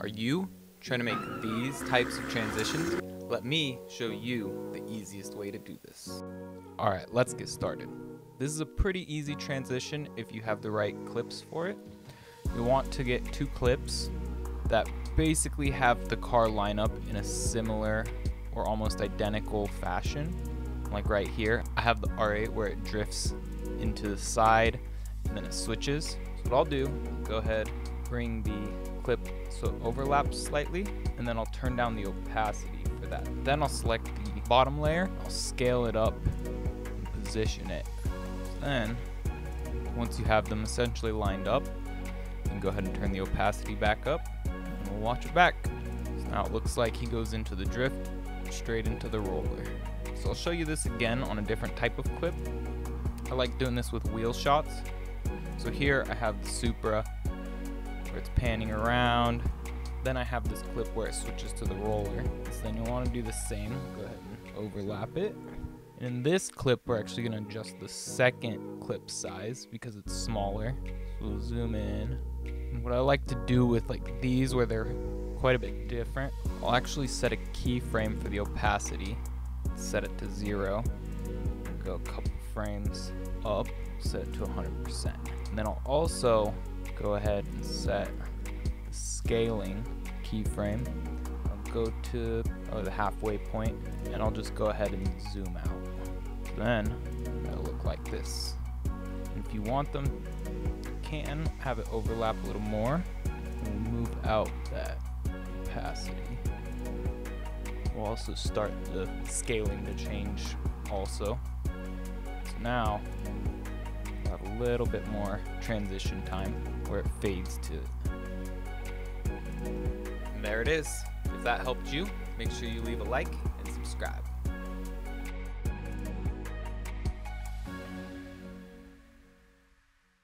Are you trying to make these types of transitions? Let me show you the easiest way to do this. All right, let's get started. This is a pretty easy transition if you have the right clips for it. You want to get two clips that basically have the car line up in a similar or almost identical fashion. Like right here, I have the R8 where it drifts into the side and then it switches. So what I'll do, go ahead, bring the clip so it overlaps slightly, and then I'll turn down the opacity for that. Then I'll select the bottom layer, I'll scale it up position it. Then, once you have them essentially lined up, you can go ahead and turn the opacity back up, and we'll watch it back. So now it looks like he goes into the drift, straight into the roller. So I'll show you this again on a different type of clip. I like doing this with wheel shots. So here I have the Supra it's panning around. Then I have this clip where it switches to the roller. So then you'll want to do the same. Go ahead and overlap it. And in this clip, we're actually going to adjust the second clip size because it's smaller. So we'll zoom in. And what I like to do with like these where they're quite a bit different, I'll actually set a keyframe for the opacity. Set it to zero. Go a couple frames up, set it to 100%. And then I'll also go ahead and set scaling keyframe. I'll go to oh, the halfway point and I'll just go ahead and zoom out. Then it'll look like this. And if you want them, you can have it overlap a little more and move out that opacity. We'll also start the scaling to change also. So now little bit more transition time where it fades to. And there it is. If that helped you, make sure you leave a like and subscribe.